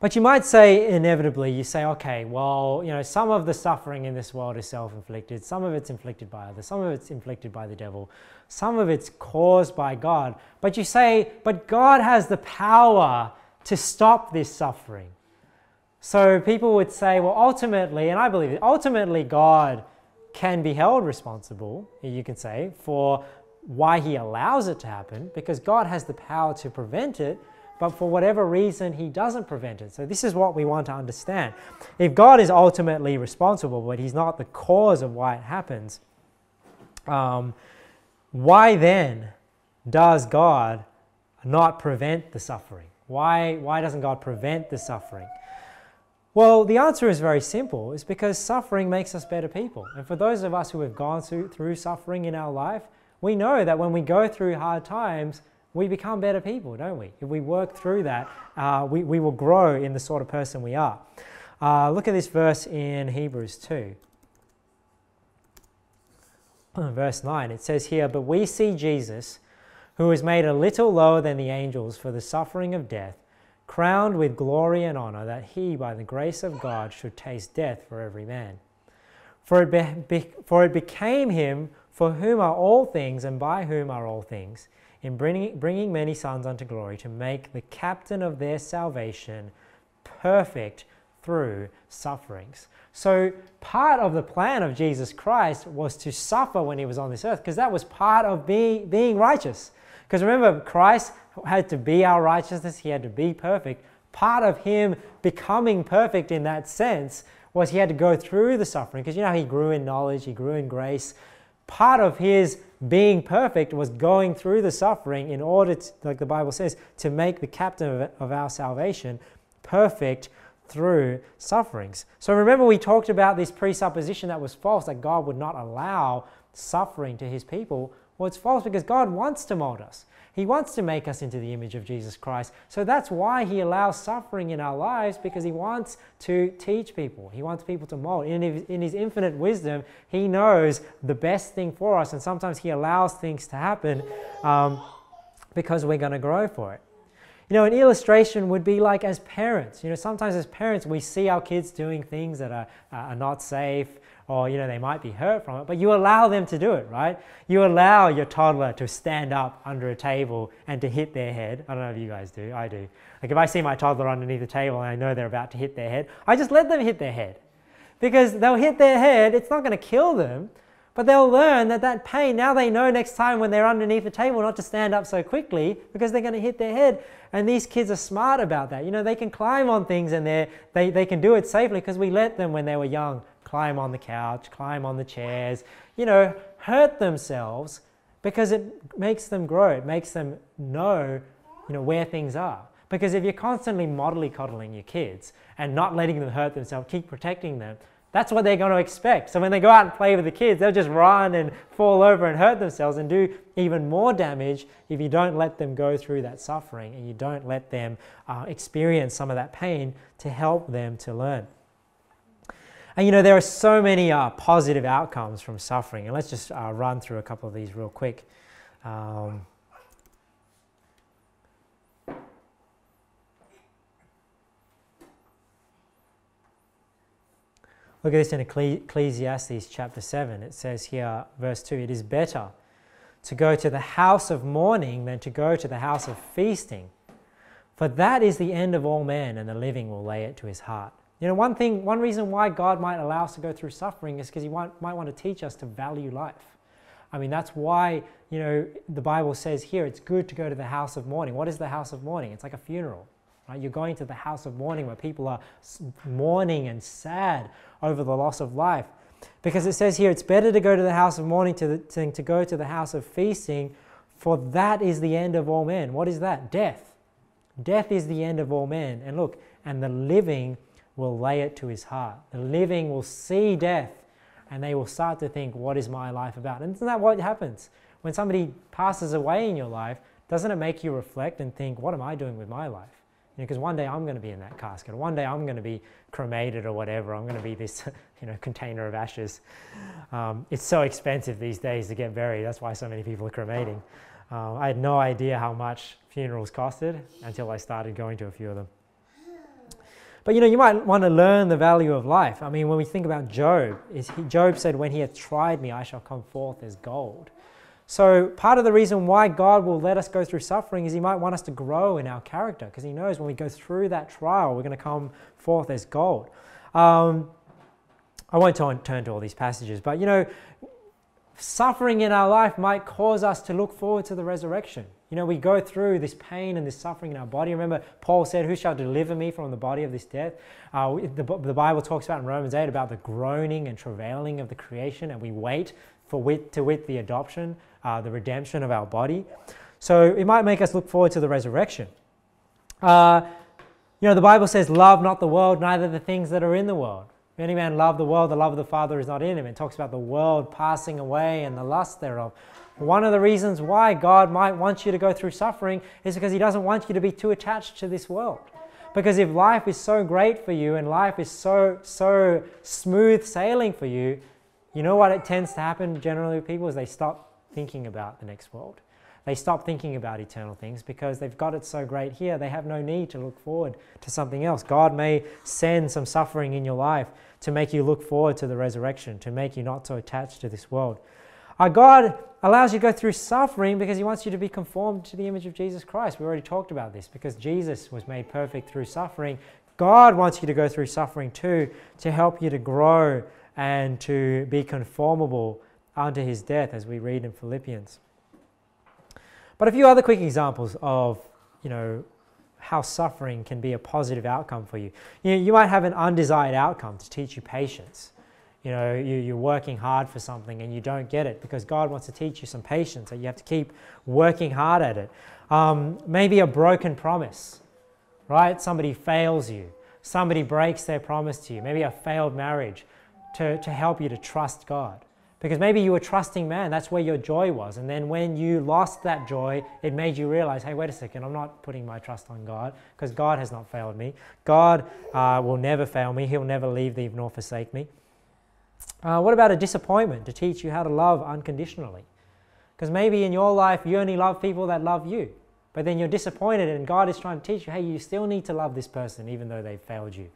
But you might say, inevitably, you say, okay, well, you know, some of the suffering in this world is self inflicted, some of it's inflicted by others, some of it's inflicted by the devil, some of it's caused by God. But you say, but God has the power to stop this suffering. So people would say, well, ultimately, and I believe it, ultimately, God can be held responsible, you can say, for why he allows it to happen, because God has the power to prevent it but for whatever reason, he doesn't prevent it. So, this is what we want to understand. If God is ultimately responsible, but he's not the cause of why it happens, um, why then does God not prevent the suffering? Why, why doesn't God prevent the suffering? Well, the answer is very simple. It's because suffering makes us better people. And for those of us who have gone through, through suffering in our life, we know that when we go through hard times, we become better people, don't we? If we work through that, uh, we, we will grow in the sort of person we are. Uh, look at this verse in Hebrews 2. Verse 9, it says here, But we see Jesus, who was made a little lower than the angels for the suffering of death, crowned with glory and honor, that he, by the grace of God, should taste death for every man. For it, be, be, for it became him for whom are all things and by whom are all things in bringing, bringing many sons unto glory, to make the captain of their salvation perfect through sufferings. So, part of the plan of Jesus Christ was to suffer when he was on this earth, because that was part of being, being righteous. Because remember, Christ had to be our righteousness, he had to be perfect. Part of him becoming perfect in that sense was he had to go through the suffering, because you know, he grew in knowledge, he grew in grace. Part of his being perfect was going through the suffering in order, to, like the Bible says, to make the captain of our salvation perfect through sufferings. So remember, we talked about this presupposition that was false that God would not allow suffering to his people. Well, it's false because God wants to mold us. He wants to make us into the image of Jesus Christ. So that's why He allows suffering in our lives because He wants to teach people. He wants people to mold. In His, in his infinite wisdom, He knows the best thing for us, and sometimes He allows things to happen um, because we're going to grow for it. You know, an illustration would be like as parents. You know, sometimes as parents, we see our kids doing things that are, uh, are not safe or you know they might be hurt from it but you allow them to do it right? You allow your toddler to stand up under a table and to hit their head. I don't know if you guys do i do. Like if i see my toddler underneath the table and i know they're about to hit their head i just let them hit their head. Because they'll hit their head it's not going to kill them but they'll learn that that pain now they know next time when they're underneath the table not to stand up so quickly because they're going to hit their head and these kids are smart about that you know they can climb on things and they they, they can do it safely because we let them when they were young climb on the couch, climb on the chairs, you know, hurt themselves because it makes them grow. It makes them know, you know, where things are. Because if you're constantly modelly coddling your kids and not letting them hurt themselves, keep protecting them, that's what they're going to expect. So when they go out and play with the kids, they'll just run and fall over and hurt themselves and do even more damage if you don't let them go through that suffering and you don't let them uh, experience some of that pain to help them to learn. And you know, there are so many uh, positive outcomes from suffering. And let's just uh, run through a couple of these real quick. Um, Look at this in Ecclesiastes chapter 7. It says here, verse 2 It is better to go to the house of mourning than to go to the house of feasting, for that is the end of all men, and the living will lay it to his heart. You know, one thing, one reason why God might allow us to go through suffering is because He might, might want to teach us to value life. I mean, that's why, you know, the Bible says here it's good to go to the house of mourning. What is the house of mourning? It's like a funeral, right? You're going to the house of mourning where people are mourning and sad over the loss of life. Because it says here it's better to go to the house of mourning to, the, to, to go to the house of feasting, for that is the end of all men. What is that? Death. Death is the end of all men. And look, and the living will lay it to his heart. The living will see death and they will start to think, what is my life about? And isn't that what happens? When somebody passes away in your life, doesn't it make you reflect and think, what am I doing with my life? Because you know, one day I'm going to be in that casket, one day I'm going to be cremated or whatever. I'm going to be this, you know, container of ashes. Um, it's so expensive these days to get buried. That's why so many people are cremating. Uh, I had no idea how much funerals costed until I started going to a few of them. But you know, you might want to learn the value of life. I mean, when we think about Job, is he, Job said, When he hath tried me, I shall come forth as gold. So, part of the reason why God will let us go through suffering is He might want us to grow in our character because He knows when we go through that trial, we're going to come forth as gold. Um, I won't turn to all these passages, but you know, suffering in our life might cause us to look forward to the resurrection. You know, we go through this pain and this suffering in our body. Remember, Paul said, Who shall deliver me from the body of this death? Uh, the, the Bible talks about in Romans 8 about the groaning and travailing of the creation, and we wait for wit, to wit the adoption, uh, the redemption of our body. So it might make us look forward to the resurrection. Uh, you know, the Bible says, Love not the world, neither the things that are in the world. If any man love the world, the love of the Father is not in him. It talks about the world passing away and the lust thereof. One of the reasons why God might want you to go through suffering is because He doesn't want you to be too attached to this world. Because if life is so great for you and life is so, so smooth sailing for you, you know what it tends to happen generally with people is they stop thinking about the next world. They stop thinking about eternal things because they've got it so great here, they have no need to look forward to something else. God may send some suffering in your life to make you look forward to the resurrection, to make you not so attached to this world. Our God allows you to go through suffering because He wants you to be conformed to the image of Jesus Christ. We already talked about this because Jesus was made perfect through suffering. God wants you to go through suffering too to help you to grow and to be conformable unto His death, as we read in Philippians. But a few other quick examples of, you know, how suffering can be a positive outcome for you. You, know, you might have an undesired outcome to teach you patience. You know, you, you're working hard for something and you don't get it because God wants to teach you some patience, and you have to keep working hard at it. Um, maybe a broken promise, right? Somebody fails you, somebody breaks their promise to you, maybe a failed marriage to, to help you to trust God. Because maybe you were trusting man, that's where your joy was. And then when you lost that joy, it made you realize, hey, wait a second, I'm not putting my trust on God because God has not failed me. God uh, will never fail me, He'll never leave thee nor forsake me. Uh, what about a disappointment to teach you how to love unconditionally? Because maybe in your life you only love people that love you, but then you're disappointed and God is trying to teach you, hey, you still need to love this person even though they've failed you.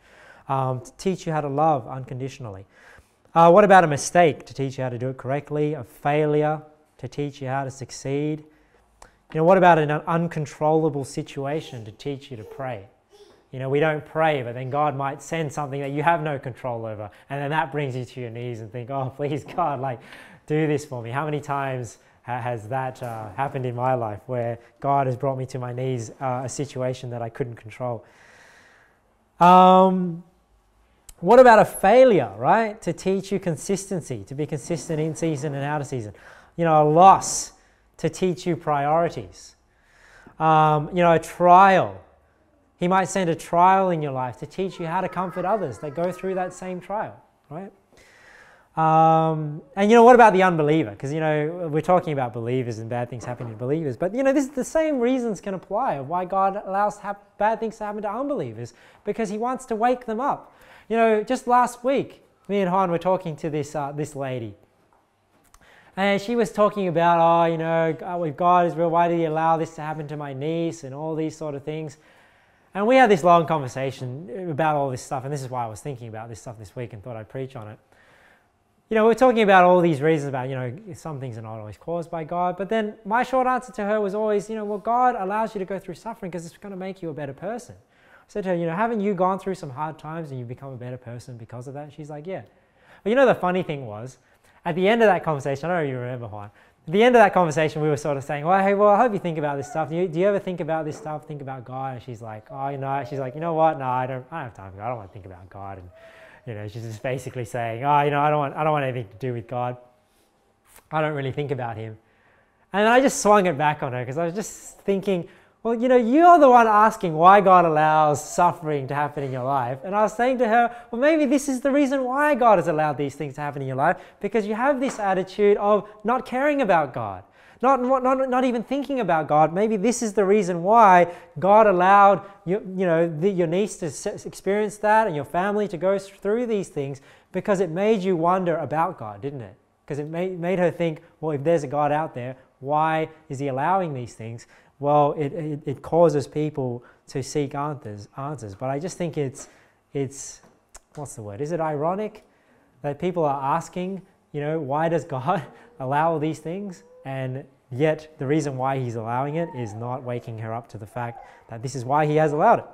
Um, to teach you how to love unconditionally. Uh, what about a mistake to teach you how to do it correctly? A failure to teach you how to succeed? You know, what about an uncontrollable situation to teach you to pray? You know, we don't pray, but then God might send something that you have no control over. And then that brings you to your knees and think, oh, please, God, like, do this for me. How many times has that uh, happened in my life where God has brought me to my knees, uh, a situation that I couldn't control? Um, what about a failure, right? To teach you consistency, to be consistent in season and out of season. You know, a loss to teach you priorities. Um, you know, a trial he might send a trial in your life to teach you how to comfort others that go through that same trial, right? Um, and you know, what about the unbeliever? Because you know, we're talking about believers and bad things happening to believers, but you know, this the same reasons can apply of why God allows bad things to happen to unbelievers because He wants to wake them up. You know, just last week, me and Han were talking to this uh, this lady, and she was talking about, oh, you know, oh, if God is real, why did He allow this to happen to my niece and all these sort of things? And we had this long conversation about all this stuff, and this is why I was thinking about this stuff this week and thought I'd preach on it. You know, we're talking about all these reasons about, you know, some things are not always caused by God, but then my short answer to her was always, you know, well, God allows you to go through suffering because it's going to make you a better person. Said to her, you know, haven't you gone through some hard times and you've become a better person because of that? She's like, yeah. But you know, the funny thing was, at the end of that conversation, I don't know if you remember, Juan, at the end of that conversation, we were sort of saying, well, hey, well, I hope you think about this stuff. Do you, do you ever think about this stuff? Think about God? And she's like, oh, you know, she's like, you know what? No, I don't, I don't have time for God. I don't want to think about God. And, you know, she's just basically saying, oh, you know, I don't want, I don't want anything to do with God. I don't really think about him. And I just swung it back on her because I was just thinking, well, you know, you're the one asking why God allows suffering to happen in your life. And I was saying to her, well, maybe this is the reason why God has allowed these things to happen in your life, because you have this attitude of not caring about God, not, not, not even thinking about God. Maybe this is the reason why God allowed you, you know, the, your niece to experience that and your family to go through these things, because it made you wonder about God, didn't it? Because it made, made her think, well, if there's a God out there, why is he allowing these things? Well, it, it, it, causes people to seek answers, answers. But I just think it's, it's, what's the word? Is it ironic that people are asking, you know, why does God allow all these things? And yet the reason why he's allowing it is not waking her up to the fact that this is why he has allowed it.